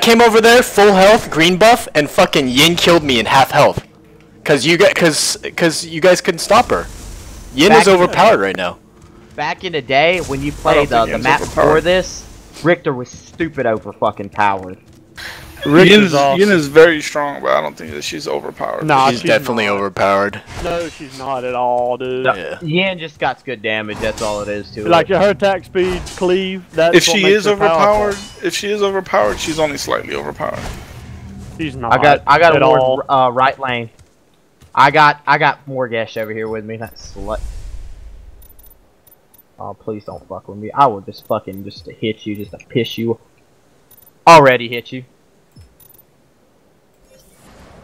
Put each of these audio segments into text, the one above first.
came over there, full health, green buff, and fucking Yin killed me in half health. Cause you guys, cause, cause you guys couldn't stop her. Yin Back is overpowered right now. Back in the day, when you played uh, the, the map overpowered. before this, Riktor was stupid over fucking powered. Yin Riktor's is, awesome. Yin is very strong, but I don't think that she's overpowered. Nah, She's she's definitely not. overpowered. No, she's not at all, dude. No, Yeah. Yin just got good damage. That's all it is to Like it. her attack speed, cleave. That's if what she makes is her overpowered, powerful. if she is overpowered, she's only slightly overpowered. she's not. I got I got at a all. ward uh, right lane. I got I got Morigesh over here with me. That slut. Oh please don't fuck with me. I will just fucking just to hit you, just to piss you. Already hit you.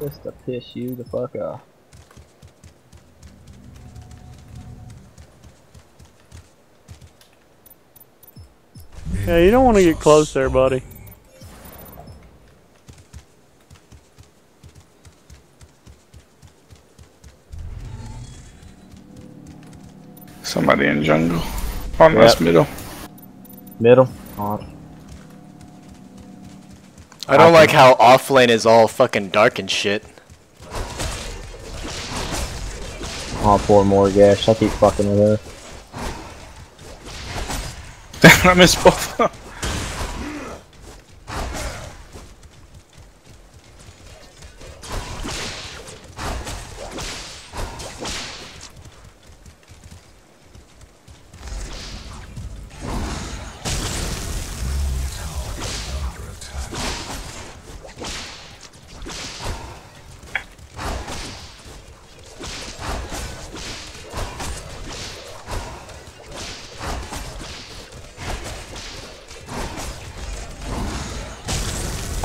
Just to piss you the fuck off. Yeah, you don't want to get close there, buddy. Somebody in jungle. On Yep. this middle. Middle. Oh, I don't like how off lane is all fucking dark and shit. oh poor Morigesh. I keep fucking with her. Damn, I missed both.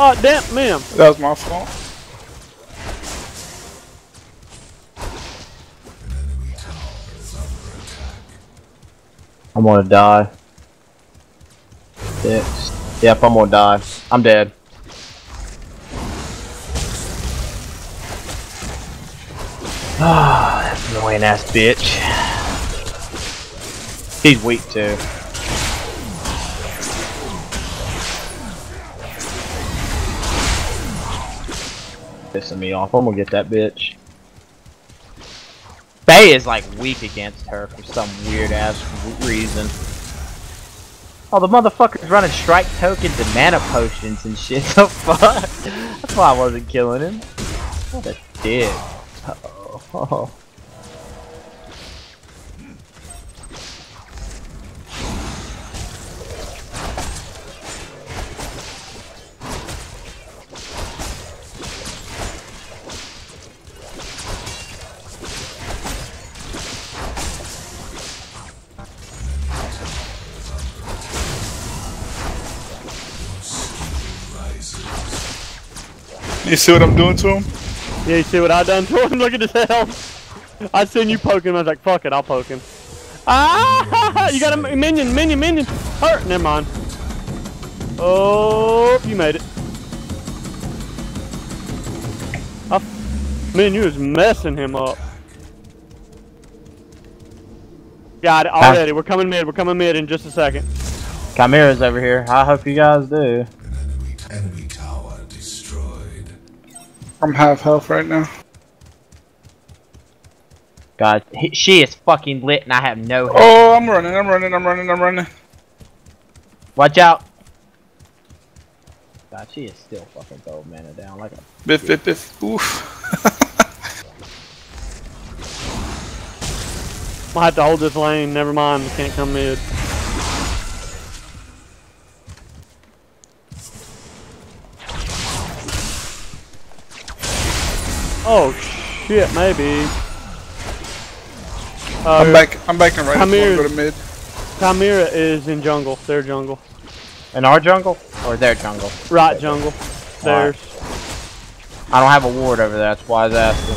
Oh, damn, ma'am. that was my fault. I'm gonna die. Six. Yep, I'm gonna die. I'm dead. Ah, that annoying ass bitch. He's weak too. Pissing me off. I'm gonna get that bitch. Bay is like weak against her for some weird ass reason. Oh, the motherfucker's running strike tokens and mana potions and shit. The fuck? That's why I wasn't killing him. What a dick. Uh-oh. Oh. You see what I'm doing to him? Yeah, you see what I done to him? Look at his health. I seen you poke him. I was like, fuck it, I'll poke him. Ah! You got a minion, minion, minion. Hurt. Never mind. Oh, you made it. I, man, you was messing him up. Got it already. We're coming mid. We're coming mid in just a second. Khaimera's over here. I hope you guys do. I'm half health right now. God, he, she is fucking lit and I have no health. Oh, I'm running, I'm running, I'm running, I'm running. Watch out. God, she is still fucking gold mana down like a Biff, biff, biff. Oof. Might have to hold this lane. Never mind. Can't come mid. Oh shit, maybe. Uh, I'm back, I'm back and right. Come If you here. wanna go to mid. Khaimera is in jungle. Their jungle. In our jungle? Or their jungle? Right jungle. Theirs. I don't have a ward over there, that's why I was asking.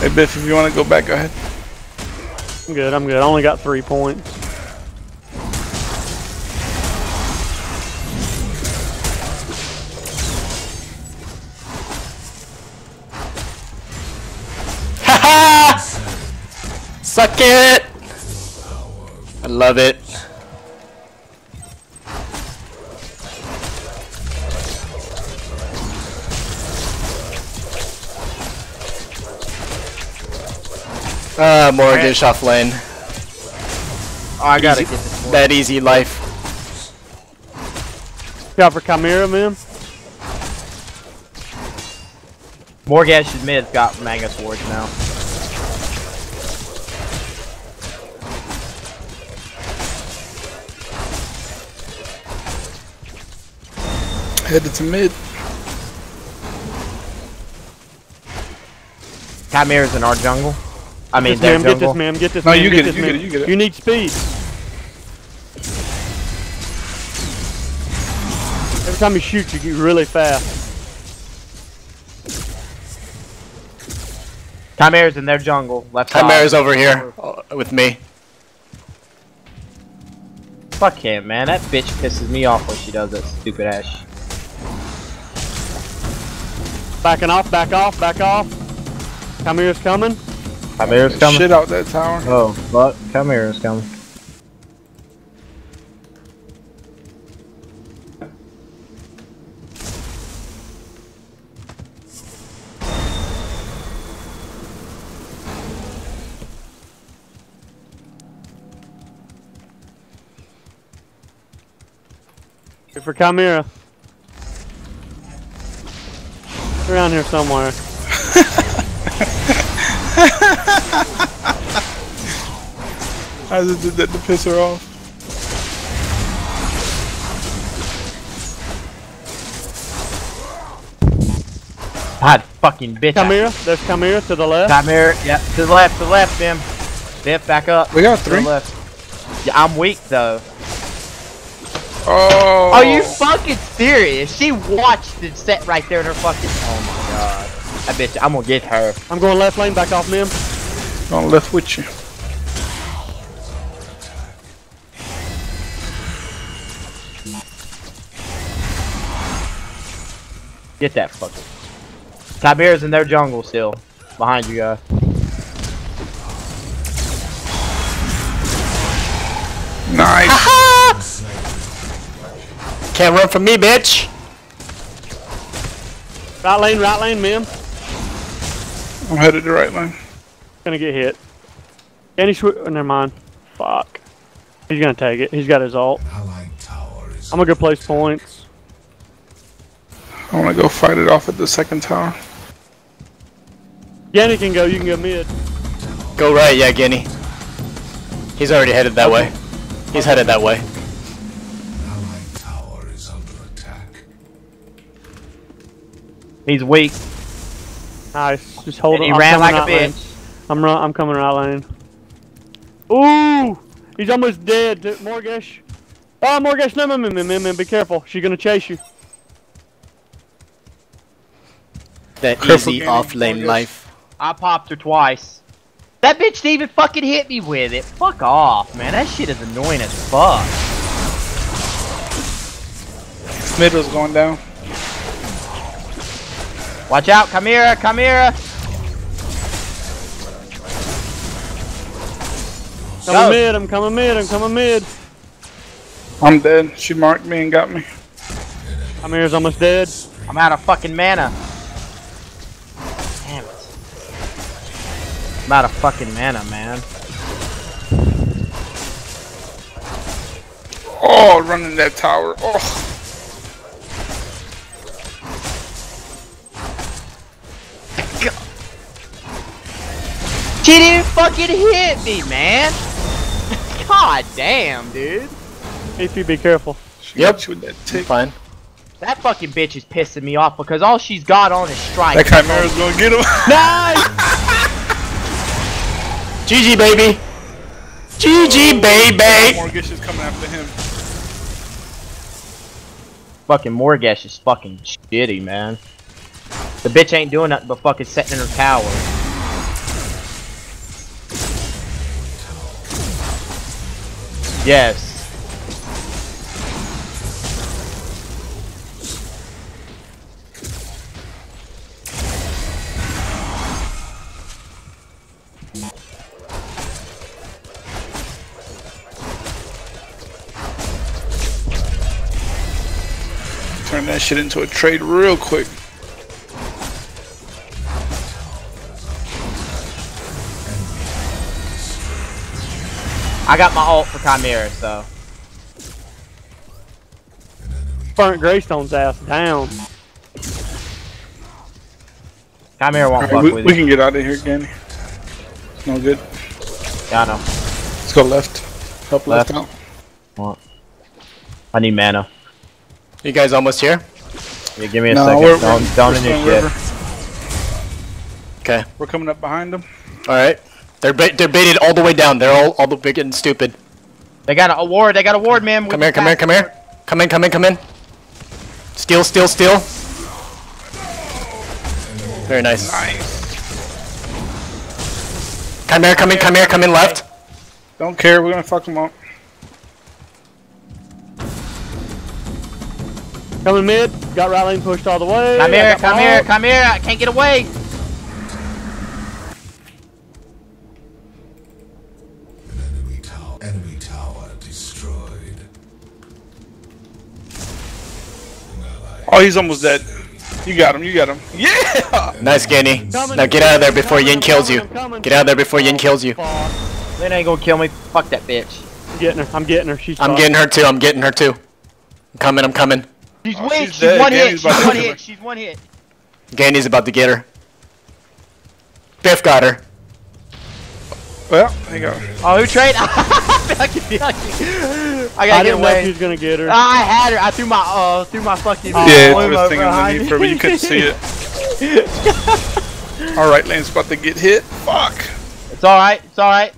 Hey Biff, if you wanna go back, go ahead. I'm good. I'm good. I only got three points. Suck it! I love it. Ah, uh, Morigesh off lane. Oh, I gotta easy. get this. That easy life. Got for Khaimera, man. Morigesh mid got Magnus Ward now. Headed to mid. Khaimera's in our jungle. I mean, Get their this man, get jungle. this man, get this No, man, you get get it, this you get it, you get it. You need speed. Every time you shoot, you get really fast. Khaimera's in their jungle. Left side. Khaimera's over here uh, with me. Fuck him, man. That bitch pisses me off when she does that stupid ass. Shit. Backing off, back off, back off. Khaimera's coming. Khaimera's coming. Shit out that tower. Oh, fuck. Khaimera's coming. Here for Khaimera. Around here somewhere. I just did that to piss her off. God fucking bitch. Khaimera, there's Khaimera to the left. Khaimera, yeah. To the left, to the left, Bim. Biff, back up. We got To the three. left. Yeah, I'm weak though. Oh. Are you fucking serious? She watched it set right there in her fucking. Oh my god. I bet you, I'm gonna get her. I'm going left lane, back off Mim. Going left with you. Get that fucker. Khaimera's in their jungle still. Behind you guys. Can't run from me, bitch. Right lane, right lane, Mim. I'm headed to right lane. Gonna get hit. Can he sw- oh, never mind. Fuck. He's gonna take it. He's got his ult. Allied tower is I'm gonna go place points. I want to go fight it off at the second tower. Yanni can go, you can go mid. Go right, yeah, Guinea. He's already headed that way. He's headed that way. He's weak. Nice. Just hold And it. he I'm ran like a right lane. bitch. I'm run. I'm coming right lane. Ooh! He's almost dead. dude. Morigesh. Oh, Morigesh, no, no, no, no, no, no, be careful. She's gonna chase you. That Careful, easy off lane Morigesh. life. I popped her twice. That bitch didn't even fucking hit me with it. Fuck off, man. That shit is annoying as fuck. Mid was going down. Watch out, Khaimera, Khaimera. Coming mid. I'm coming mid. I'm coming mid. I'm dead. She marked me and got me. Amir's almost dead. I'm out of fucking mana. Damn it. I'm out of fucking mana, man. Oh, running that tower. Oh. Fucking hit me, man. God damn, dude. AP, be careful. She Yep. you that. Fine. That fucking bitch is pissing me off because all she's got on is strike. That Khaimera's gonna get him. Nice! GG, baby. GG, baby. Morigesh is coming after him. fucking Morigesh is fucking shitty, man. The bitch ain't doing nothing but fucking sitting in her tower. Yes. Turn that shit into a trade real quick. I got my ult for Khaimera, so. Burnt Greystone's ass down. Khaimera won't Alright, fuck we, with we you. can get out of here, Ganny. No good. Yeah, I know. Let's go left. Help left, Left. out. I need mana. You guys almost here? Yeah, give me a No, second. we're, don't we're, don't we're in your shit. River. Okay. We're coming up behind them. All right. They're bait they're baited all the way down. They're all all the big and stupid. They got an award. They got a ward, man. Come here, come here, come here. Come in, come in, come in. Steal, steal, steal. Very nice. Nice. Come here, come in, come here, come in left. Don't care. We're gonna fuck them up. Coming mid. Got right lane pushed all the way. Come here, got my come here, come here. I can't get away. Oh, he's almost dead. You got him. You got him. Yeah. Nice, Ganny. Now get out of there before I'm Yin kills coming, you. Coming. Get out of there before Yin kills you. Fuck. Lynn ain't gonna kill me. Fuck that bitch. I'm getting her. I'm getting her. She's I'm fucked. getting her too. I'm getting her too. I'm coming. I'm coming. She's Oh, weak. she's She's, dead. one hit. Ganny's She's one hit. She's one hit. Ganny's about to get her. Biff got her. Well, there you go. Oh, who trade? Fucking yucky. I I gotta get didn't know if he was gonna get her. I had her. I threw my uh threw my fucking Yeah, balloon it was thinking over underneath her, but you couldn't see it. All right, lane's about to get hit. Fuck. It's all right. It's all right.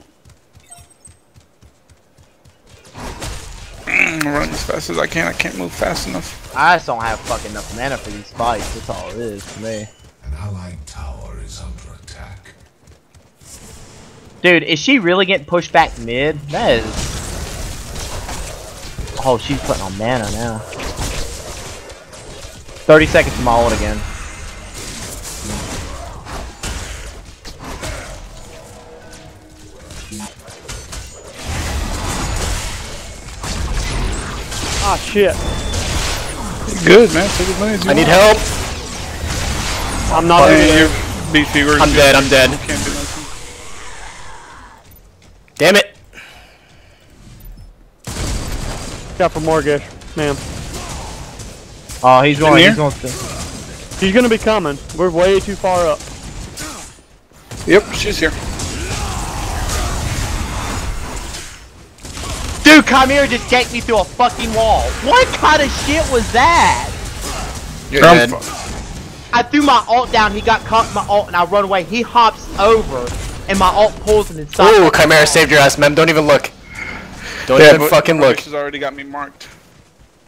I'm running as fast as I can. I can't move fast enough. I just don't have fucking enough mana for these fights. That's all it is for me. An allied tower is under attack. Dude, is she really getting pushed back mid? That is. Oh, she's putting on mana now. 30 seconds to my ult again. Ah shit. Good, man. Take as many as you I need help. I'm not. Doing yeah, it. you're beefy. We're I'm dead. I'm dead. Can't do nothing. Damn it. Got for Morigesh, ma'am. Oh, he's going. here? He's going. To... She's gonna be coming. We're way too far up. Yep, she's here. Dude, come Khaimera just ganked me through a fucking wall. What kind of shit was that? You're I'm dead. I threw my alt down. He got caught in my alt, and I run away. He hops over, and my ult pulls him inside. Ooh, Khaimera saved your ass, ma'am. Don't even look. Don't yeah, even but fucking look. She's already got me marked.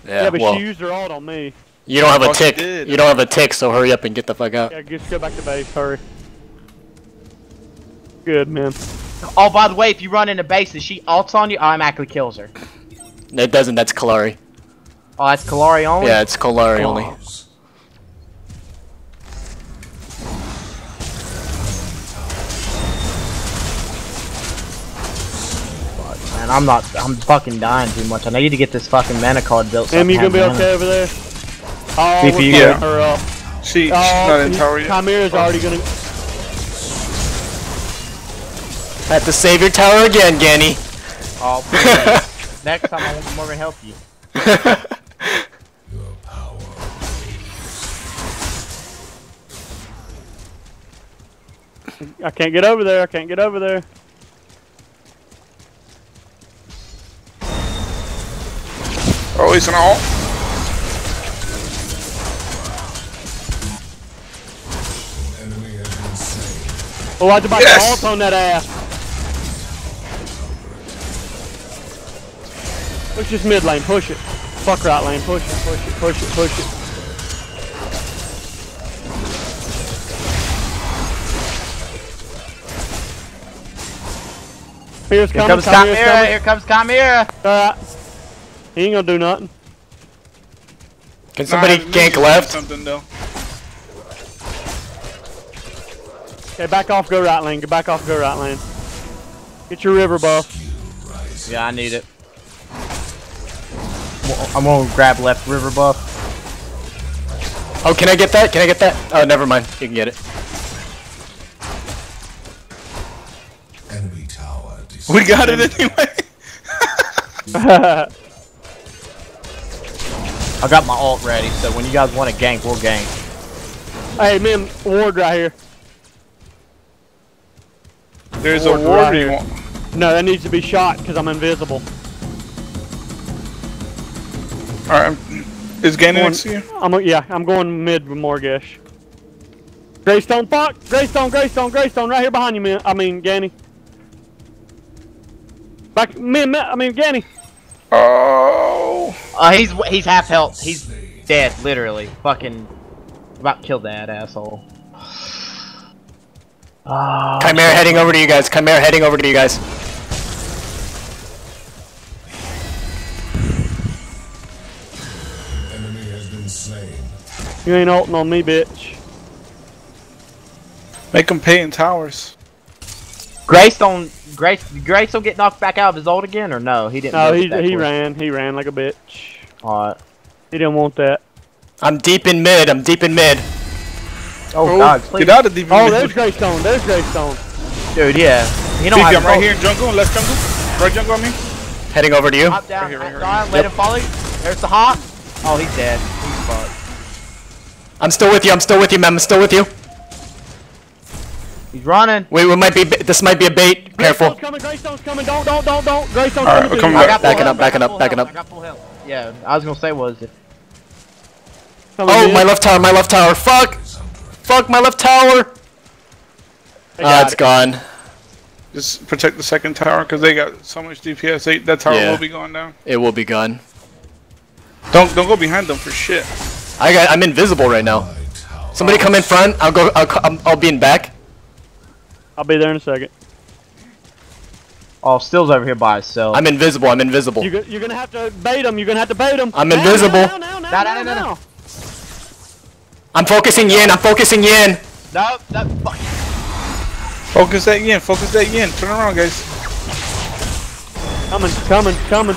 Yeah, Yeah, but well, she used her ult on me. you don't have Oh, a tick. You don't have a tick, so hurry up and get the fuck out. Yeah, just go back to base. Hurry. Good man. Oh, by the way, if you run into base and she ults on you, automatically kills her. It doesn't. That's Kallari. Oh, that's Kallari only? Yeah, it's Kallari only. Man, I'm not. I'm fucking dying too much. I need to get this fucking mana card built. so I Em, you can gonna be mana. okay over there? Oh, Beefy, we're you fucking her up. She, she's Oh, not in tower yet. Khaimera's already gonna. Have to save your tower again, Ganny. Oh, please. Next time I won't more gonna help you. I can't get over there. I can't get over there. Oh, he's an all. Enemy has been slain. Oh, I was about Yes! to ult on that ass. Push this mid lane. Push it. Fuck right lane. Push it. Push it. Push it. Push it. Here's Here coming. comes Khaimera's Khaimera. coming. Here comes Khaimera. Alright. He ain't gonna do nothing. Can somebody Nah, gank left? Something though. Okay, back off, go right lane. Get back off, go right lane. Get your river buff. Yeah, I need it. I'm gonna grab left river buff. Oh, can I get that? Can I get that? Oh, never mind. You can get it. Enemy tower destroyed. We got it anyway. I got my ult ready, so when you guys want to gank, we'll gank. hey, man, ward right here. There's a Ward ward right here. No, that needs to be shot because I'm invisible. Alright, is Gainer Going- next to you? I'm yeah, I'm going mid with Morigesh. Greystone, fuck! Greystone, Greystone, Greystone, right here behind you, man. I mean, Ganny. Back, man, man, I mean, Ganny. Oh, Uh, he's he's half health. He's dead, literally. Fucking about killed that asshole. Ah, Khaimera heading over to you guys. Khaimera heading over to you guys. Enemy has been slain. You ain't ulting on me, bitch. make them pay in towers. Greystone, Grace, did Greystone get knocked back out of his ult again, or no? He didn't. No, he he close. ran, he ran like a bitch. Alright. He didn't want that. I'm deep in mid. I'm deep in mid. Oh, oh God, please. Get out of DP. Oh, there's Greystone, there's Greystone. dude, yeah. You know DP, how I'm right here in jungle, left jungle. Right jungle on me. Heading over to you. Hop down, Right here, right here. Zion, let him follow you. There's the hop. Oh, he's dead. He's fucked. I'm still with you. I'm still with you, man. I'm still with you. He's running. Wait, we might be. This might be a bait. Careful. Greystone's coming, Greystone's coming. Don't, don't, don't, don't. Greystone's Alright, coming. to come you. back. Backing up, backing up, backing up. I got full health. Yeah, I was gonna say was it. Coming Oh, in. my left tower. My left tower. Fuck. Fuck my left tower. They Ah, got it's it. gone. Just protect the second tower because they got so much DPS. They, that tower Yeah. will be going down. It will be gone. Don't don't go behind them for shit. I got. I'm invisible right now. Somebody come in front. I'll go. I'll, I'll be in back. I'll be there in a second. Oh, Steel's over here by himself. I'm invisible. I'm invisible. You, you're gonna have to bait him. You're gonna have to bait him. I'm Now, invisible. Now, now, now, No, now, no, no, no, now. no. I'm focusing Yin. I'm focusing Yin. no, no, fuck. Focus that yin. Focus that yin. Turn around, guys. Coming, coming, coming.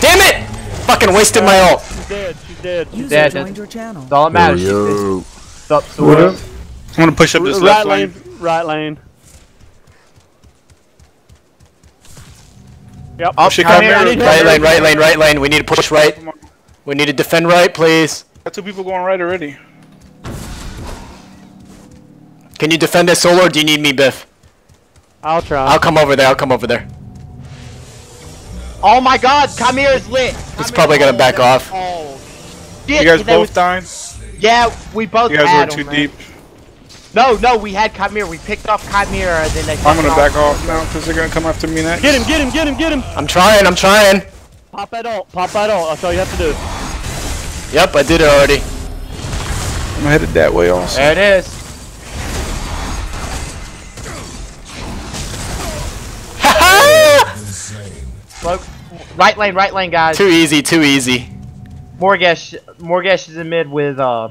Damn it! Fucking wasted my ult. She's dead. She's dead. She's User dead. joined your channel. That's all that matters. Yo, It's up to What I'm gonna push up this right left lane. lane. Right lane. Yep. Up, Shit, come come here. here. I need Right lane. Right lane. Right lane. We need to push right. We need to defend right, please. Got two people going right already. Can you defend us solo, or do you need me, Biff? I'll try. I'll come over there. I'll come over there. Oh my God, Khaimera is lit. It's probably gonna back off. Oh, shit. You guys both was- died. Yeah, we both You guys had were too man. deep. No, no, we had Khaimera. We picked off Khaimera, and then they. I'm gonna fucking back off now because they're gonna come after me next. Get him, get him, get him, get him. I'm trying. I'm trying. Pop that ult. Pop that ult. That's all you have to do. Yep, I did it already. I'm headed that way also. There it is. Look, right lane, right lane, guys. too easy. Too easy. Morigesh, Morigesh is in mid with uh,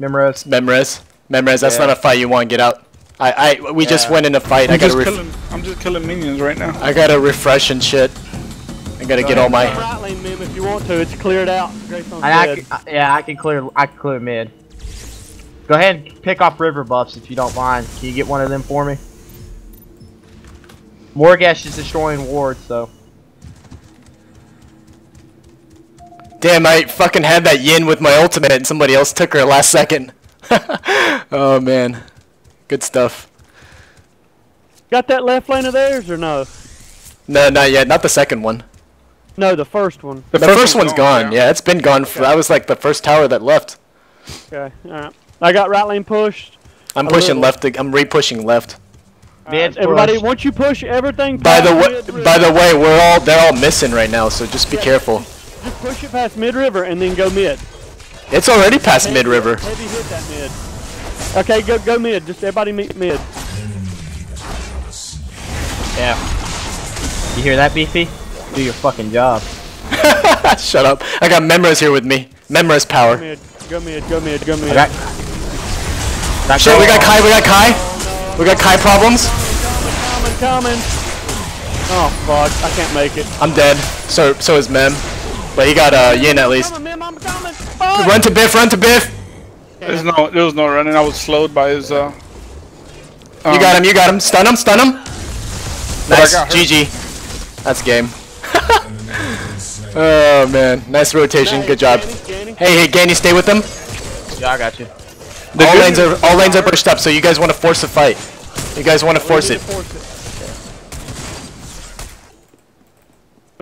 MemRes. MemRes. MemRes. That's Yeah. not a fight you want. Get out. I. I. We just went in a fight. I I'm gotta. just killing. I'm just killing minions right now. I gotta refresh and shit. I gotta get all my. right lane, Mim, if you want to. It's cleared out. Greystone's And I, can, I- yeah, I can clear. I can clear mid. Go ahead and pick off river buffs if you don't mind. Can you get one of them for me? Morigesh is destroying wards, so. Damn, I fucking had that yin with my ultimate and somebody else took her last second. oh man. Good stuff. Got that left lane of theirs or no? No, not yet. Not the second one. No, the first one. The, first, one's gone. Yeah. it's been gone. For, that was like the first tower that left. Okay, alright. I got right lane pushed. I'm pushing little. left. ag- I'm re-pushing left. Mid's Everybody, once you push everything By the way, by the way, we're all they're all missing right now. So just be Yeah. careful. Just push it past mid river and then go mid. It's already past mid river. Heavy hit that mid. Okay, go go mid. Just everybody meet mid. Yeah. You hear that, Beefy? Do your fucking job. Shut up. I got MemRes here with me. MemRes power. Go Mid. Go mid. Go mid. Go mid. I got. Got Shit, we got Kai. Kai. We got Kai. We got Kai problems. Coming, Coming, coming. Oh fuck! I can't make it. I'm dead. So so is Mem. But he got uh Yin at least. Coming, Mim, I'm coming. Fuck! Run to Biff. Run to Biff. There's no. There was no running. I was slowed by his. Uh. You got him. You got him. Stun him. Stun him. Nice, got. GG. That's game. oh man, nice rotation. Good job. Danny, Danny. Hey, hey, Ganny, stay with them. Yeah, I got you. The all good lanes are all lanes are pushed up, so you guys want to force a fight. You guys want to force it.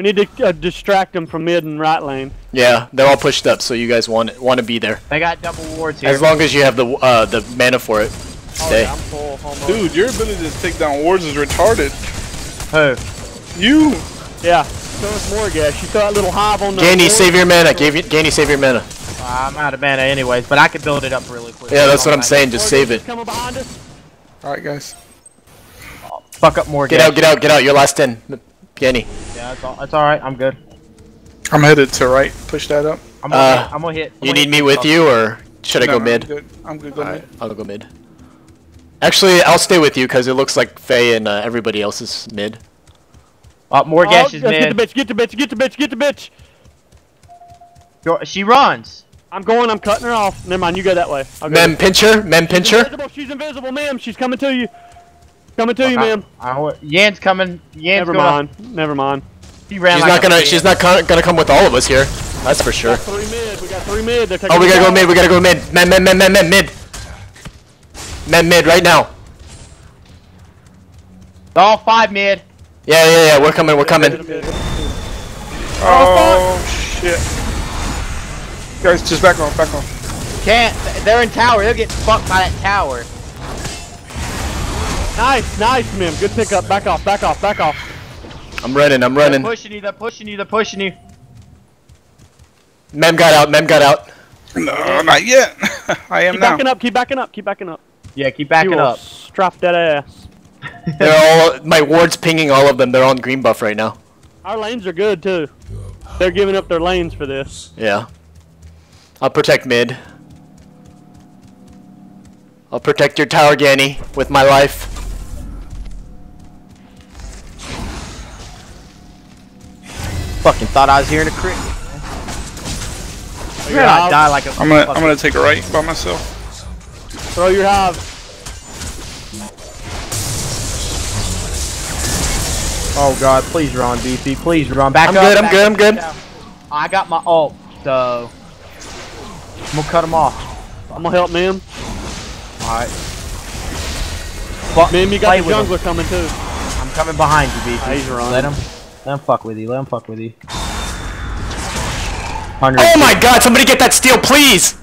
We need to uh, distract them from mid and right lane. Yeah, they're all pushed up, so you guys want want to be there. They got double wards here. As long as you have the uh, the mana for it. Stay. I'm full. Dude, your ability to take down wards is retarded. Who? You. Yeah. So is Morigesh. You throw that little hive on the. Ganny, board. save your mana. Gave you, Ganny, save your mana. I'm out of mana anyways, but I can build it up really quick. Yeah, that's what I'm saying. Just save it. Coming behind us. Alright, guys. Fuck up more Get out, get out, get out. Your last ten. Ganny. Yeah, that's all. That's all right. I'm good. I'm headed to right. Push that up. I'm gonna Uh, hit. I'm gonna hit. I'm You gonna need me with you, or should I No, go I'm mid? good. I'm good. Go Alright, mid. I'll go mid. Actually, I'll stay with you because it looks like Faye and uh, everybody else is mid. Uh, more Oh, gas is let's Get the bitch. Get the bitch. Get the bitch. Get the bitch. Go- She runs. I'm going. I'm cutting her off. Never mind. You go that way. I'll go. Mem pincher, mem She's pincher. invisible. She's invisible, ma'am. She's coming to you. Coming to you, ma'am. I, I, Yan's coming. Yan's Never gonna, mind. Never mind. He ran She's like not gonna. fan. She's not gonna come with all of us here. That's for sure. Three mid. We got three mid. Oh, we gotta go out. mid. We gotta go mid. Mem, mem, mem, mem, mem, mid. Mem, mid, right now. All five mid. Yeah, yeah, yeah. We're coming. We're coming. Oh, shit. Guys, just back off. Back off. Can't. They're in tower. They'll get fucked by that tower. Nice, nice, ma'am. Good pickup. Back off. Back off. Back off. I'm running. I'm They're running. pushing you. They're pushing you. They're pushing you. Mem got out. Mem got out. No, not yet. I am Keep now. backing up. Keep backing up. Keep backing up. Yeah, keep backing you up. Strap that ass. They're all. My ward's pinging all of them. They're on green buff right now. Our lanes are good too. They're giving up their lanes for this. Yeah. I'll protect mid. I'll protect your tower, Ganny, with my life. Fucking thought I was hearing a crit. You're gonna die like a. I'm gonna, I'm gonna take a right by myself. Throw your hive. Oh god, please run, BP. Please run. Back I'm up. good, I'm good, I'm good. back down. I got my ult, so I'm gonna cut him off. I'm gonna help ma'am. Alright. Fuck. Ma'am, you got play the jungler coming too. I'm coming behind you, BP. He's running. Let him. Let him fuck with you. Let him fuck with you. Hundred. Oh my god, somebody get that steel, please!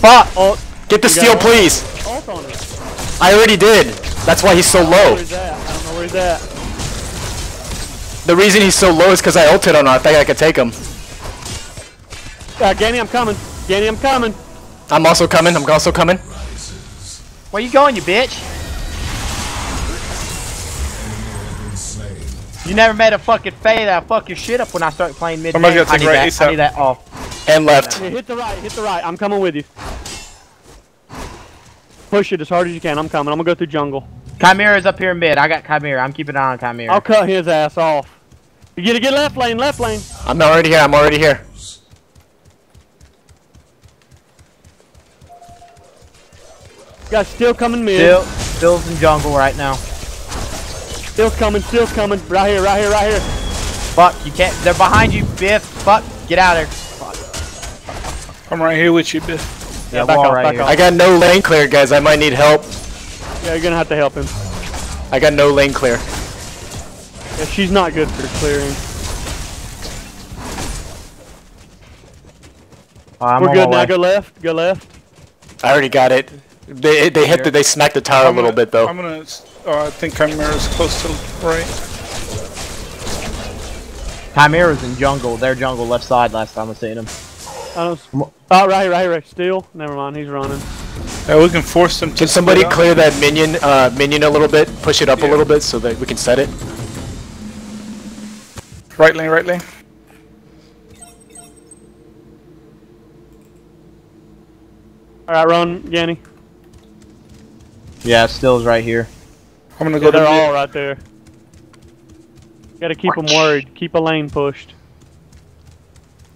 Fuck. Oh, Get the You steel, please! ult on it. I already did. That's why he's so low. Where's that? I don't know where he's at. The reason he's so low is because I ulted on him. I think I could take him. Uh, Ganny, I'm coming. Ganny, I'm coming. I'm also coming. I'm also coming. Where you going, you bitch? You never made a fucking fade that'll fuck your shit up when I start playing mid. Somebody's game. gotta take right that. I need that off. And left. Yeah, hit the right. Hit the right. I'm coming with you. Push it as hard as you can. I'm coming. I'm gonna go through jungle. Khaimera's up here in mid. I got Khaimera. I'm keeping an eye on Khaimera. I'll cut his ass off. You gotta get left lane. Left lane. I'm already here. I'm already here. Got Steel coming mid. Steel, Steel's in jungle right now. Steel's coming. Steel's coming. Right here. Right here. Right here. Fuck, you can't. They're behind you, Biff. Fuck, get out of there. I'm right here with you, Biff. Yeah, back wall off, right back here. off. I got no lane clear, guys. I might need help. Yeah, you're gonna have to help him. I got no lane clear. Yeah, she's not good for clearing. I'm We're good now. way. Go left. Go left. I already got it. They they hit the they smacked the tower a I'm little gonna- bit though. I'm gonna. Uh, I think Khaimera's close to right. Khaimera's in jungle. Their jungle left side last time I seen him. I don't. Oh, right here. Right here. Right. Steel. Never mind. He's running. Yeah, we can force them to. Can somebody split up. clear that minion uh, minion a little bit? Push it up a little bit so that we can set it. Right lane, right lane. All right, run, Yanny. Yeah, Steel's right here. I'm gonna Yeah, go to they're mid. all right there. Gotta keep them worried. Keep a lane pushed.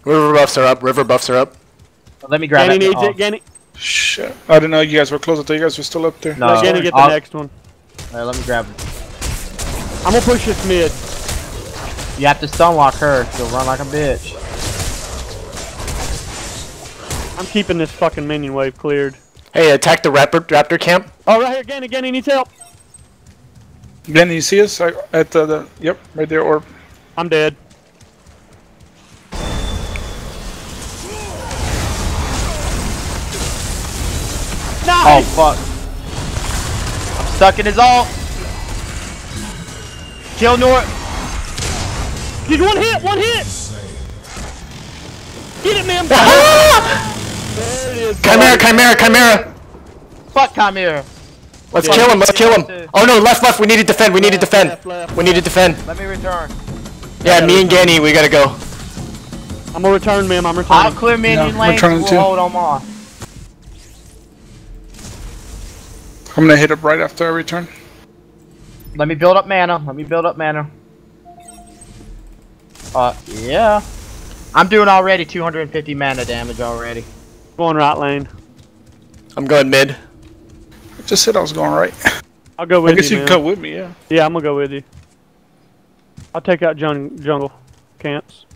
River buffs are up. River buffs are up. Let me grab Ganny it. needs it. Ganny. Shit. I didn't know you guys were close. I thought you guys were still up there. No. Let Ganny get the I'll- next one. Alright, let me grab it. I'm gonna push this mid. You have to stun lock her. She'll run like a bitch. I'm keeping this fucking minion wave cleared. Hey, attack the raptor, raptor camp. Oh, right here, Ganny, Ganny needs help. Then you see us at the, the yep right there or I'm dead. Oh fuck. I'm stuck in his ult. Kill Nort. He's one hit, one hit! Get it, man! there it is. Khaimera, Khaimera, Khaimera. Fuck Khaimera. Let's Yeah. kill him. Let's kill him. Oh no, left, left. We need to defend. We need to defend. Left, left, We need to defend. Let me return. Yeah, me and Ganny, we gotta go. I'm gonna return, ma'am. I'm returning. I'll clear minion Yeah, lanes. return We'll too. hold them off. I'm gonna hit up right after I return. Let me build up mana. Let me build up mana. Uh, yeah. I'm doing already 250 mana damage already. Going right lane. I'm going mid. I just said I was going right. I'll go with you. I guess you, you can come with me, yeah. Yeah, I'm gonna go with you. I'll take out jung jungle camps.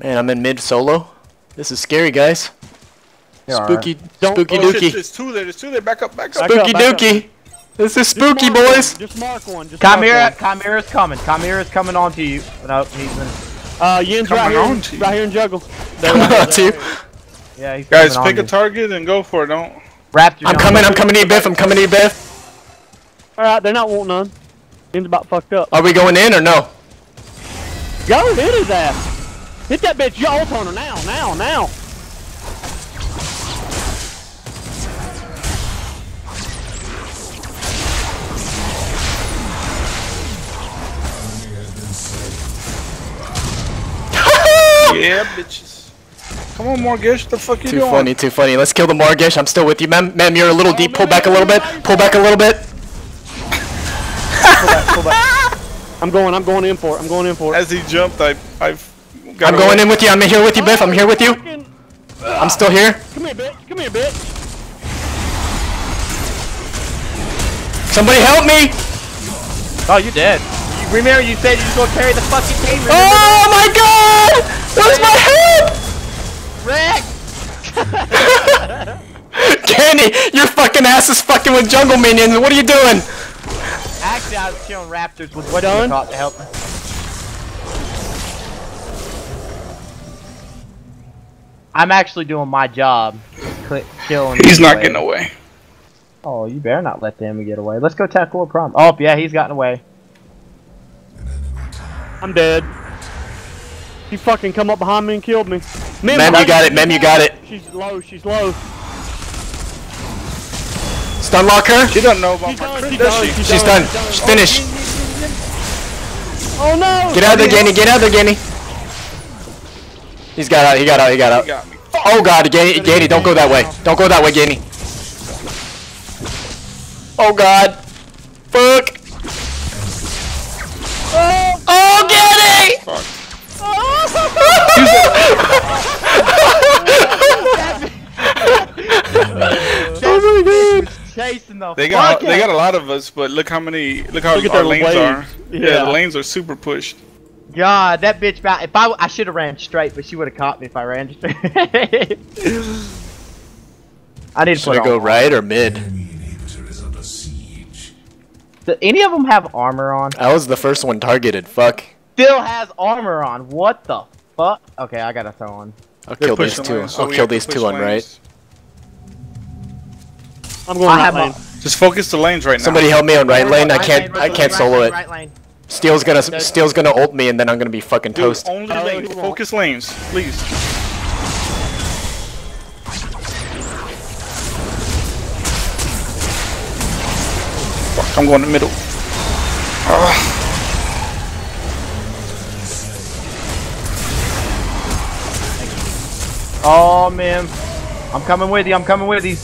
Man, I'm in mid solo. This is scary, guys. You are. Spooky, Don't- spooky Oh, shit, dookie. there's two there. There's two there. Back up, back up. Back up, Spooky back up. dookie. This is spooky, mark boys. One. Just mark one. Just mark Khaimera, one. Khaimera's coming. Khaimera's coming on to you. Nope, he's been. Uh, Yin's Coming right here, on to right here in jungle. Coming on to you. Yeah, he's Guys, pick on a target and go for it. Don't. you. Raptor. I'm coming. I'm coming to you, Biff. I'm coming to you, Biff. All right, they're not wanting none. Yin's about fucked up. Are we going in or no? Go hit his ass. Hit that bitch. Y'all on her now, now, now. Yeah, bitches. Come on, Morigesh. The fuck you Too doing? funny, too funny. Let's kill the Morigesh. I'm still with you, ma'am. Ma'am, you're a little oh, deep. Pull back a little bit. Pull back a little bit. pull back, pull back. I'm going. I'm going in for it. I'm going in for it. As he jumped, I, I've. Got I'm going in with you. I'm here with you, Biff. I'm here with you. I'm still here. Come here, bitch. Come here, bitch. Somebody help me. Oh, you're dead. You, remember you said you was gonna carry the fucking team. Oh my god! Where's my head? Rick! Candy, your fucking ass is fucking with jungle minions. What are you doing? Actually, I was killing raptors with what Done? you caught to help me. I'm actually doing my job. Killing. He's not waves. getting away. Oh, you better not let them get away. Let's go tackle a problem. Oh, yeah, he's gotten away. I'm dead. She fucking come up behind me and killed me. Ma'am, Ma'am, you got it. Ma'am, you got it. She's low. She's low. Stun lock her. She doesn't know about She's my done. crit, She's does done. she? She's done. She's finished. Oh no! Get out of there, Ganny. Get out of there, Ganny. He's got out. He got out. He got He out. got me. Oh god, Ganny, Ganny, don't go that way. Don't go that way, Ganny. Oh god. Fuck. Oh, oh Ganny! Fuck. Oh my god. Chasing the They got fuck they got a lot of us, but look how many look how Look our lanes waves. are. Yeah. Yeah. the lanes are super pushed. God, that bitch. About, if I, I should have ran straight, but she would have caught me if I ran straight. I need to Should put I go on- right or mid? Enemy inhibitor is under siege. Do any of them have armor on? I was the first one targeted. Fuck. Steel has armor on. What the fuck? Okay, I gotta throw on. I'll They're kill these two. lanes, so I'll kill these push two on right. I'm going I right have lane. a- Just focus the lanes right now. Somebody help me on right lane. I can't. lane, I can't lane, solo right it. Right lane. Steel's gonna. Steel's gonna ult me, and then I'm gonna be fucking Dude, toast. only Oh, lanes. Focus lanes, please. Fuck, I'm going to middle. Oh man, I'm coming with you. I'm coming with you.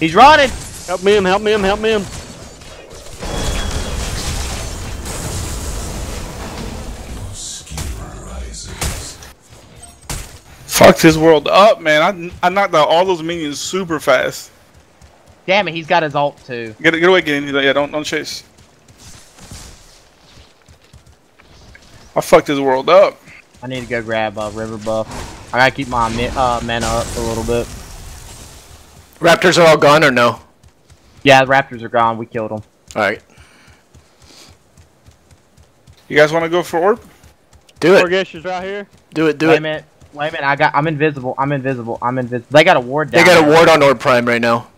He's running. Help me him. Help me him. Help me him. Fuck this world up, man. I, I knocked out all those minions super fast. Damn it, he's got his ult too. Get get away, get in. Yeah, don't don't chase. I fucked his world up. I need to go grab a river buff. I gotta keep my uh, mana up a little bit. Raptors are all gone or no? Yeah, the raptors are gone. We killed them. Alright. You guys want to go for orb? Do it. Orgish's right here. Do it. Do Wait a it. minute. Wait a minute. I got. I'm invisible. I'm invisible. I'm invisible. They got a ward down They got a there. ward on Orb Prime right now.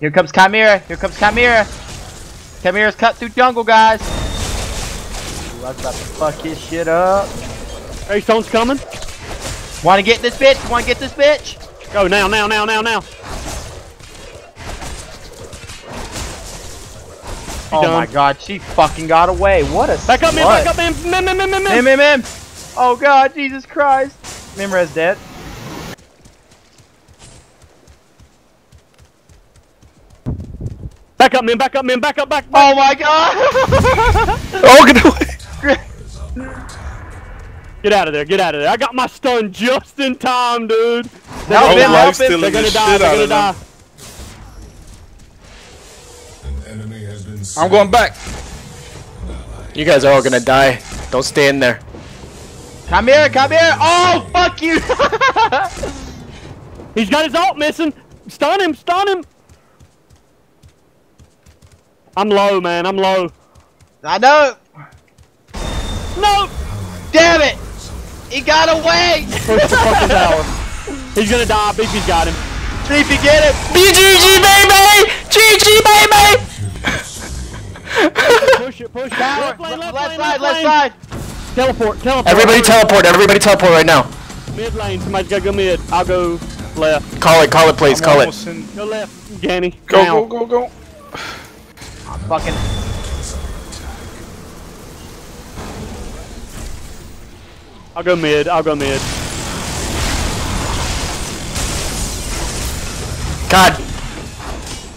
Here comes Khaimera. Here comes Khaimera. Khaimera's cut through jungle, guys. Ooh, I about to fuck his shit up. Haystone's coming. Want to get this bitch? Want to get this bitch? Go now, now, now, now, now. Oh done. my god, she fucking got away. What a Back up, man, back up, man. Man, man, man, man, man. Mim, mim, mim. Oh god, Jesus Christ. Mimra's dead. Back up, man, back up, man, back up, back, back. Oh my god. Oh, get away! Get out of there, get out of there. I got my stun just in time, dude. Help I was him, help him. They're gonna die, they're gonna die. An enemy has been I'm going back. You guys are all gonna die. Don't stay in there. Come here, come here. Oh, fuck you. He's got his ult missing. Stun him, stun him. I'm low, man, I'm low. I know. No! Damn it. He got away. Push the fucking tower. He's gonna die, Beefy's got him. See if you get him. BGG baby! GG baby! Push it, push it. Tower. Left lane, left, Left lane, side, left left side. Teleport, teleport. Everybody teleport, everybody teleport right now. Mid lane, somebody's gotta go mid. I'll go left. Call it, call it please, I'm call it. in- Go left, Danny. Go, now. go, go, go. Fucking. I'll go mid, I'll go mid. God,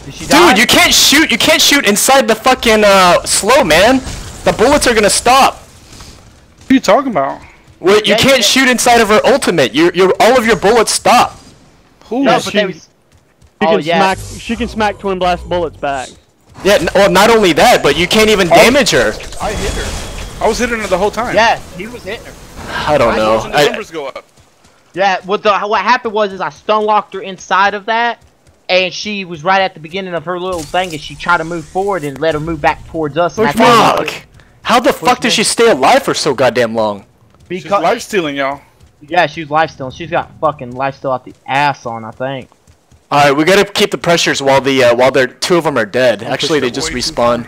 Did she die? dude, you can't shoot, you can't shoot inside the fucking uh, slow, man. The bullets are gonna stop. What are you talking about? Wait, you Yeah, can't yeah. shoot inside of her ultimate. You, you, all of your bullets stop. Who? No, Yeah, but she- they was. She Oh, can yeah. smack she can smack Twinblast bullets back. Yeah, n- well, not only that, but you can't even damage her. I hit her. I was hitting her the whole time. Yeah, he was hitting her. I don't know. watching the I, numbers go up. Yeah, what the what happened was is I stun locked her inside of that, and she was right at the beginning of her little thing, and she tried to move forward and let her move back towards us. And Push that's how- fuck. How the fuck me. did she stay alive for so goddamn long? She's Because life stealing, y'all. yeah, she was lifestealing. She's got fucking lifesteal out the ass on, I think. All right, we gotta keep the pressures while the uh, while they're two of them are dead. Actually, they just way too respawn.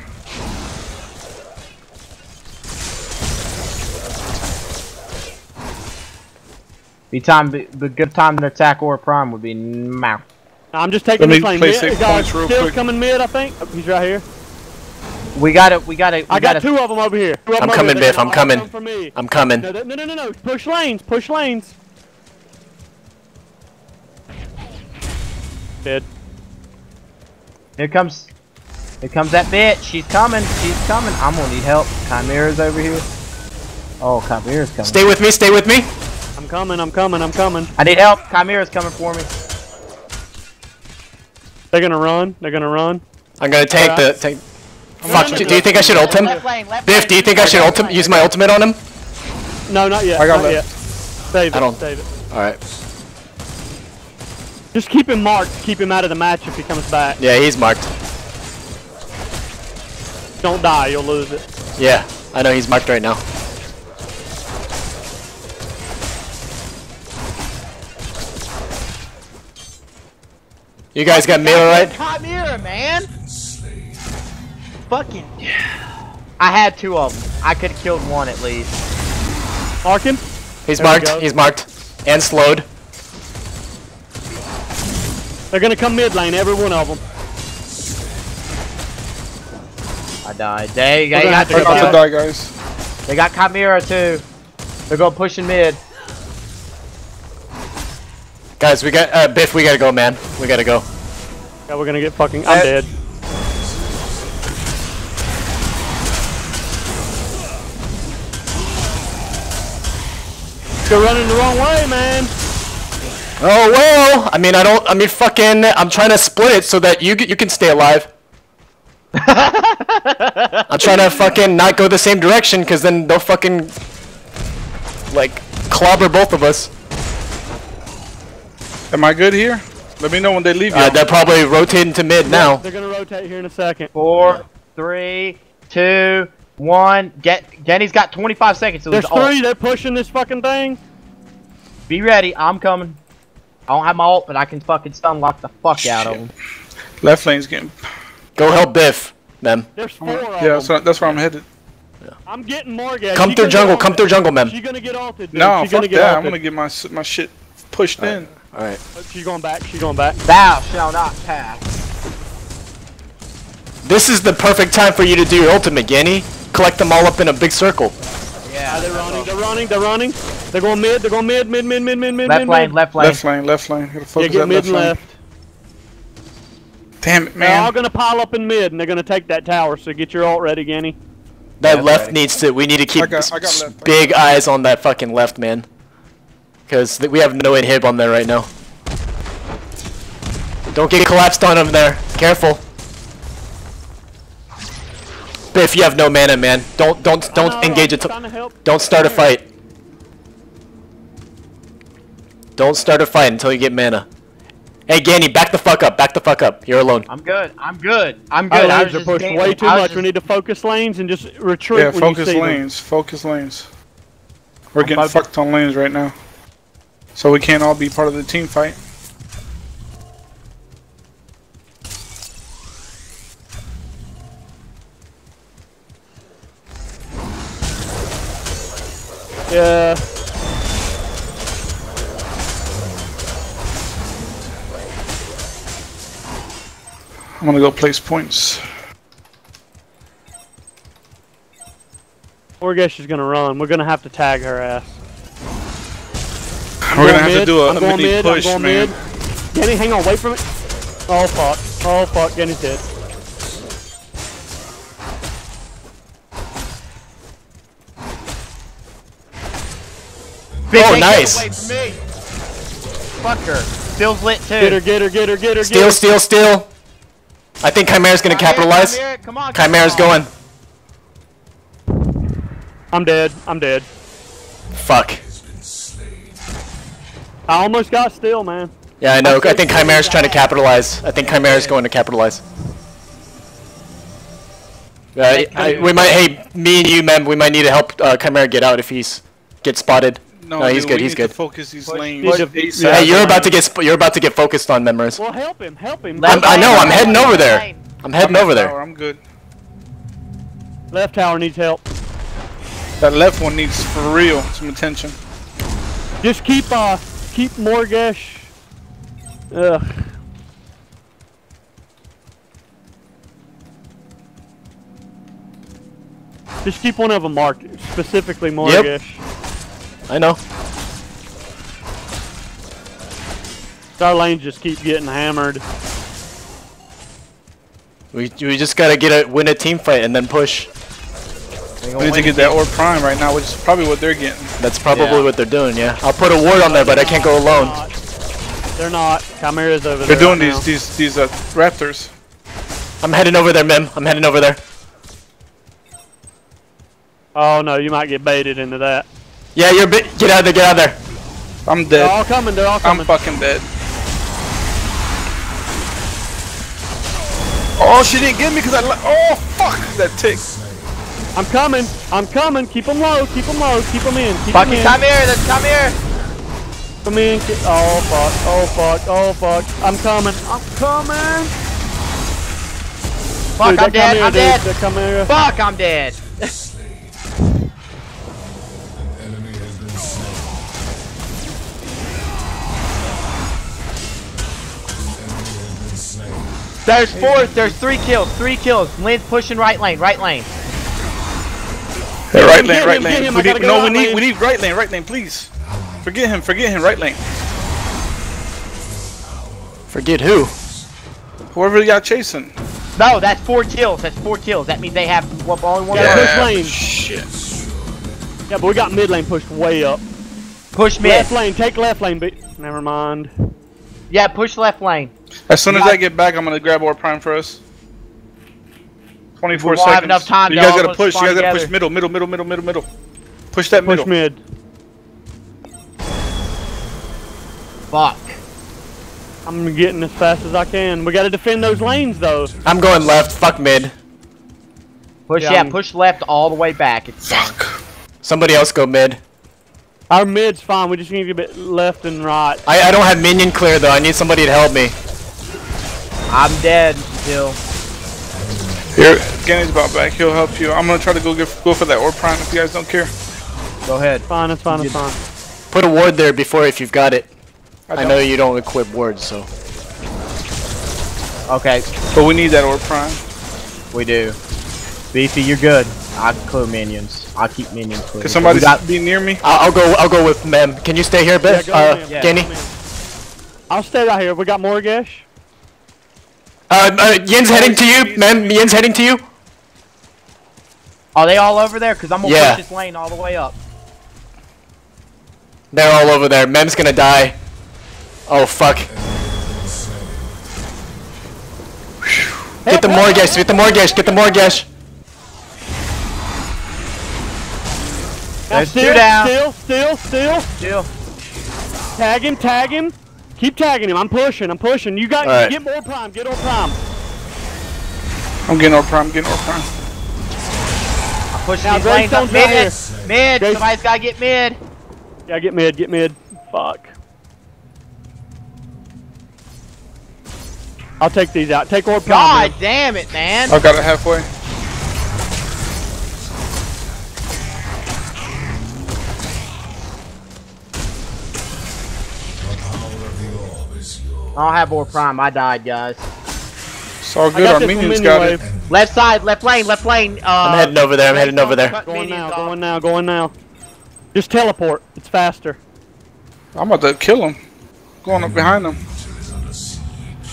Be time, be, be good time to attack or prime would be now. I'm just taking Let this me lane. place Mid, eight guys, points real Steel's quick. coming mid, I think. Oh, he's right here. We got it. we got it. we I gotta. got two of them over here. I'm coming, Biff, I'm gonna all coming. For me. I'm coming. No, that- no, no, no, no. Push lanes. Push lanes. Dead. Here comes, here comes that bitch. She's coming. She's coming. I'm gonna need help. Khaimera's over here. Oh, Khaimera's coming. Stay with me. Stay with me. I'm coming. I'm coming. I'm coming. I need help. Khaimera's coming for me. They're gonna run. They're gonna run. I'm gonna tank the tank. Fuck. no, Do, no, do you think I should ult him? Left lane, left Biff, do you think I should ult ulti- lane, use my ultimate on him? No, not yet. I got not left. yet. Save it. I don't- Save it. All right. Just keep him marked. Keep him out of the match if he comes back. Yeah, he's marked. Don't die. You'll lose it. Yeah, I know he's marked right now. You guys got meal right? Khaimera, man. Fucking. I had two of them. I could have killed one at least. Mark him. He's There marked. He's marked and slowed. They're gonna come mid lane. Every one of them. I died. They, they gonna got have to I'm about to die, guys. They got Khaimera too. They're going pushing mid. Guys, we got uh, Biff. We gotta go, man. We gotta go. Yeah, we're gonna get fucking. I'm Uh, dead. You're running the wrong way, man. Oh well. I mean, I don't. I mean, fucking. I'm trying to split it so that you you can stay alive. I'm trying to fucking not go the same direction because then they'll fucking like clobber both of us. Am I good here? Let me know when they leave. Uh, y'all. they're probably rotating to mid now. They're gonna rotate here in a second. Four, three, two, one. Get Ganny's got 25 seconds. So There's his ult. three. They're pushing this fucking thing. Be ready. I'm coming. I don't have my ult, but I can fucking stun lock the fuck out of them. Left lane's getting. Go help Biff, man. There's four of Yeah, them. that's, where- that's where I'm headed. Yeah. I'm getting Morgan. Come She through jungle. Come through jungle, mem. She's gonna get ulted. Dude. No, She's gonna fuck get that. ulted. I'm gonna get my my shit pushed in. All right. Oh, she's going back. She's going back. Thou shall not pass. This is the perfect time for you to do your ultimate, Ganny. Collect them all up in a big circle. Yeah. Ah, they're running. They're running. They're running. They're going mid. They're going mid. Mid. Mid. Mid. Mid. Mid. Left mid, lane. mid. Left lane. Left lane, left lane. Gotta Yeah, get mid left and lane. left. Damn it, man. They're all gonna pile up in mid, and they're gonna take that tower. So get your ult ready, Ganny. That Yeah, left right. needs to. We need to keep I got- got left, I got big eyes on that fucking left, man. Because we have no inhib on there right now. Don't get collapsed on him there. Careful. Biff, you have no mana, man. Don't don't don't know, engage I'm it. trying. Don't start a fight. Don't start a fight until you get mana. Hey, Ganny, back the fuck up. Back the fuck up. You're alone. I'm good. I'm good. I'm good. I lanes are just pushed way too much. just- We need to focus lanes and just retreat Yeah, when focus you see lanes. Focus lanes. We're I'm getting fucked on lanes right now. So we can't all be part of the team fight. Yeah. I'm gonna go place points. Orgesh is gonna run. We're gonna have to tag her ass. We're gonna Going have to mid. do a, I'm a going mini mid. push, I'm going man. mid. Ganny, hang on. Wait for me. Oh fuck. Oh fuck. Ganny's dead. Big Oh, nice. Get away from me. Fuck her. Steel's lit too. Get her. Get her. Get her. Get her. Steal, Get her. steal, steal. I think Khaimera's gonna Come here, capitalize. come here, Come on. Khaimera's come on. going. I'm dead. I'm dead. Fuck. I almost got still, man. Yeah, I know. I I think think Khaimera's trying to capitalize. I think Khaimera's going to capitalize. Uh, I, we might. Hey, me and you, man. We might need to help uh, Khaimera get out if he's get spotted. No, No, he's dude, good, we he's need good. To focus these Push, lanes. push. ASAP. Yeah, hey, you're about to get. Sp- you're about to get focused on members. Well, help him. Help him. I'm- I know, I'm heading over there. I'm heading I'm over there. tower, I'm good. Left tower needs help. That left one needs for real some attention. Just keep uh keep Morigesh. Ugh. Just keep one of them marked, specifically Morigesh. Yep. I know. Our lanes just keep getting hammered. We we just gotta get a win a team fight and then push. We need to get that orb prime right now, which is probably what they're getting. That's probably Yeah. what they're doing. Yeah. I'll put a ward on there, but I can't go alone. They're not. Khaimera's over there. They're doing right these now. these these uh, raptors. I'm heading over there, Mim. I'm heading over there. Oh no, you might get baited into that. Yeah, you're. Bi- get out of there. Get out of there. I'm dead. They're dead. all coming. They're all coming. I'm fucking dead. Oh, she didn't get me because I. Li- oh fuck that tick. I'm coming. I'm coming. Keep them low. Keep them low. Keep them in. Keep them in. come here. Let's come here. Come in. Keep- oh fuck. Oh fuck. Oh fuck. I'm coming. I'm coming. Fuck, Dude, I'm dead. here, I'm dude. dead. They come here. Fuck, I'm dead. Enemy has been slain. Enemy has been slain. There's four. There's three kills. Three kills. Lynn's pushing right lane. Right lane. Yeah, right lane, right lane. him, We I gotta need, go no, we need lane. we need right lane, right lane, please. Forget him, forget him, right lane. Forget who. Whoever you got chasing. No, that's four kills. That's four kills. That means they have what, only one. Yeah. Yeah. push lane. Shit. Yeah, but we got mid lane pushed way up. Push mid. Left lane, take left lane, but never mind. Yeah, push left lane. As soon as You got- I get back, I'm gonna grab Orb Prime for us. 24 We won't seconds. have enough time you guys gotta push. You spawn guys gotta push middle, middle, middle, middle, middle, middle. Push that Push middle. mid. Fuck. I'm getting as fast as I can. We gotta defend those lanes though. I'm going left. Fuck mid. Push, Yeah, yeah, push left all the way back. It's fine. Fuck. Somebody else go mid. Our mid's fine. We just need to get left and right. I, I don't have minion clear though. I need somebody to help me. I'm dead still. Here, Ganny's about back. He'll help you. I'm gonna try to go get, go for that Orb Prime if you guys don't care. Go ahead. Fine, it's fine, it's fine. Put a ward there before if you've got it. I, don't. know you don't equip wards, so. Okay, But we need that Orb Prime. we do. Beefy, you're good. I'll clear minions. I'll keep minions clear. Can somebody We got, be near me? I'll, I'll go. I'll go with Mem. Can you stay here a bit, go uh, with. Yeah. Ganny? I'll stay right here. We got Morigesh. Uh, uh, Yin's heading to you. Mem, Yin's heading to you. are they all over there? Cause I'm gonna Yeah. push this lane all the way up. They're all over there. Mem's gonna die. Oh fuck. Get the Morigesh. Get the Morigesh. Get the Morigesh. Now There's two still, down. still, still, still. Still. Tag him, tag him. Keep tagging him. I'm pushing. I'm pushing. You got Alright. get more prime. Get more prime. I'm getting Orb Prime. Getting Orb Prime. I'm pushing Now these lanes up. Right Mid. here. Mid. Greyst- Somebody's gotta get mid. Yeah, get mid. Get mid. Fuck. I'll take these out. Take orb prime. God man. damn it, man. I got it halfway. I don't have more prime. I died, guys. It's all good. got Our this minions got wave. it. Left side, left lane, left lane. Uh, I'm heading over there. I'm heading over there. cut Going now. off. Going now. Going now. Just teleport. It's faster. I'm about to kill him. Going up behind him. Future is under siege.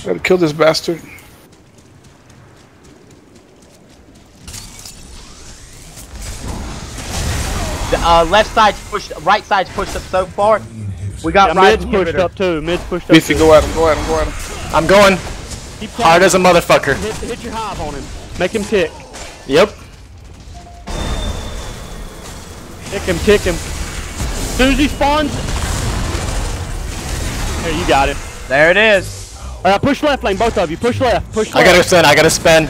Gotta kill this bastard. The, uh, left side's pushed, right side's pushed up so far. We got Yeah, right mid's pushed up too. Mid's pushed up Beefy, too. go at him. Go at him. Go at him. I'm going Keep hard as a motherfucker. hit, hit your hive on him. Make him tick. Yep. Tick him. Tick him. As soon as he spawns. There, you got it. There it is. All right, push left lane, both of you. Push left. Push left. I gotta spin. I gotta spin.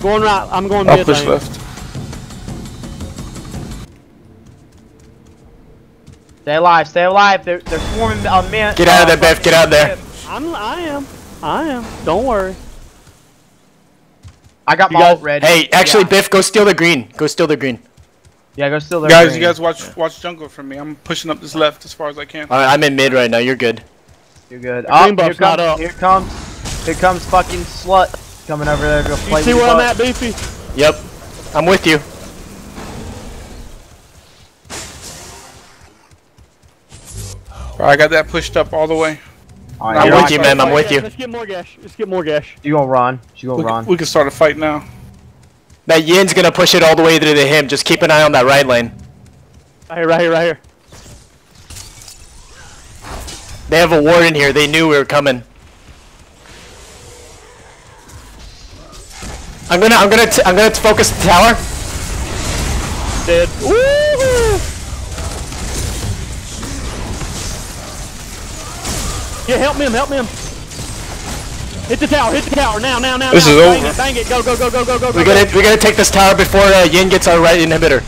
Going right. I'm going I'll mid push lane. left. Stay alive, stay alive. They're, they're swarming on men. Get out of there, Biff. Get out of there. I'm. I am. I am. Don't worry. I got You my guys- ult ready. Hey, actually, yeah. Biff, go steal the green. Go steal the green. Yeah, go steal their Guys, green. Guys, you guys watch watch jungle for me. I'm pushing up this left as far as I can. Alright, I'm in mid right now. You're good. You're good. The Oh, green here buff's not comes, up. here comes, here comes fucking slut coming over there to play. You play see with where I'm at, Beefy? Yep. I'm with you. Alright, I got that pushed up all the way. All I'm right, I'm with you, man. I'm with you. Let's get more gash. Let's get more gash. You gonna run? You gonna We, run? can, we can start a fight now. That Yin's gonna push it all the way through to the him. Just keep an eye on that right lane. Right here, right here, right here. They have a ward in here. They knew we were coming. I'm gonna, I'm gonna, t- I'm gonna focus the tower. Dead. Woo! Yeah, help him, help him. Hit the tower, hit the tower, now, now, now, This now. is bang over. It, bang it, go, go, go, go, go, go, We go. gotta, we gotta take this tower before uh, Yin gets our right inhibitor.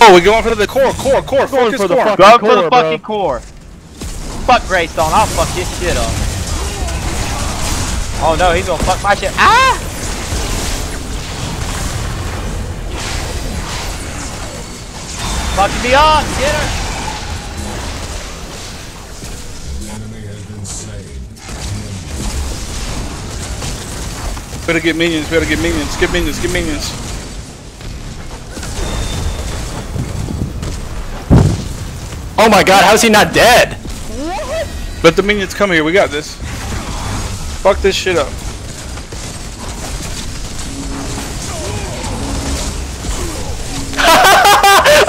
Oh, we're going for the core, core, core, Going focus for the core. fuck- Go core, for the bro. core. Fuck Greystone. I'll fuck his shit up. Oh no, he's gonna fuck my shit. Ah! Fucking me up. Get her. Better get minions, better get minions, get minions, get minions. Oh my God, how's he not dead? Let the minions come here, we got this. Fuck this shit up.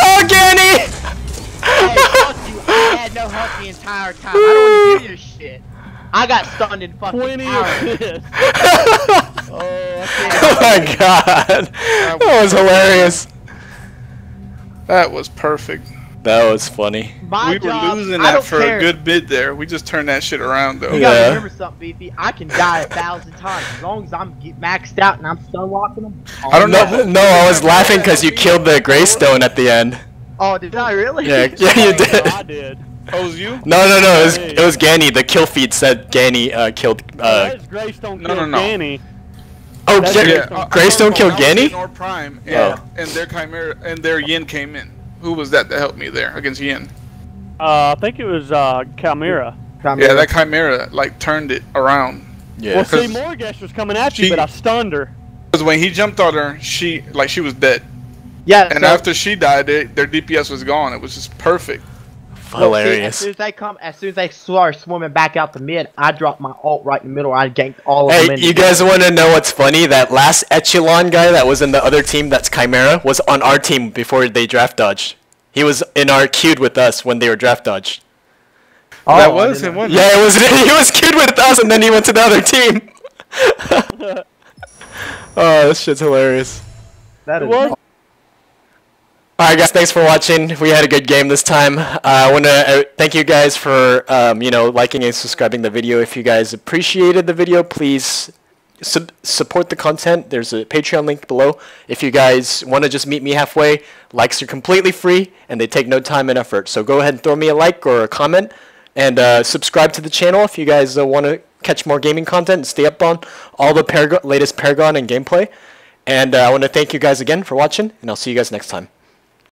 Oh, Ganny! the entire time. I don't want to hear your shit. I got stunned in fucking 20 hours. assists. oh, Oh my god. That was hilarious. That was perfect. That was funny. My we were losing that for care. a good bit there. We just turned that shit around though. You Yeah. gotta remember something, Beefy. I can die a thousand times as long as I'm get maxed out and I'm stun locking them. I don't No, know. no, I was laughing because you killed the Greystone at the end. Oh, did I really? Yeah, yeah, you did. I did. Oh, it was you? No, no, no. It was it was Ganny. The kill feed said Ganny uh, killed. Uh, That's Greystone no, killed no, no. Danny. Oh, that's Ga- Greystone. I- I don't know, killed I was Ganny. in Orb Prime, and, Oh. and their Khaimera and their Yin came in. Who was that that helped me there against Yin? Uh, I think it was uh, Khaimera. Yeah, that Khaimera like turned it around. Yeah. Well, see, Because Morigesh was coming at you, she- but I stunned her. Because when he jumped on her, she like she was dead, Yeah. and so- after she died, they, their DPS was gone. It was just perfect. Well, see, as soon as they come, as soon as they start swarming back out the mid, I drop my alt right in the middle. I ganked all of them. Hey, you the- guys want to know what's funny? That last echelon guy that was in the other team, that's Khaimera, was on our team before they draft dodged. He was in our queued with us when they were draft dodged. Oh, that was didn't him, wasn't Yeah, it was. He was queued with us, and then he went to the other team. oh, this shit's hilarious. That is was? Alright guys, thanks for watching. We had a good game this time. Uh, I want to uh, thank you guys for, um, you know, liking and subscribing the video. If you guys appreciated the video, please su- support the content. There's a Patreon link below. If you guys want to just meet me halfway, likes are completely free and they take no time and effort. So go ahead and throw me a like or a comment and uh, subscribe to the channel if you guys uh, want to catch more gaming content and stay up on all the latest Paragon and gameplay. And uh, I want to thank you guys again for watching, and I'll see you guys next time.